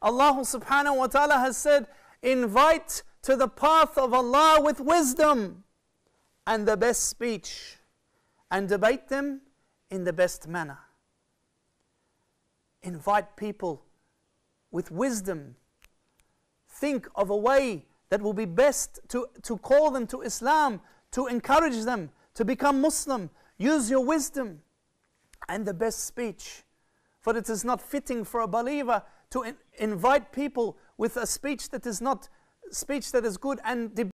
Allah subhanahu wa ta'ala has said, invite to the path of Allah with wisdom and the best speech, and debate them in the best manner. Invite people with wisdom. Think of a way that will be best to, to call them to Islam, to encourage them to become Muslim. Use your wisdom and the best speech. For it is not fitting for a believer to in, invite people with a speech that is not speech that is good and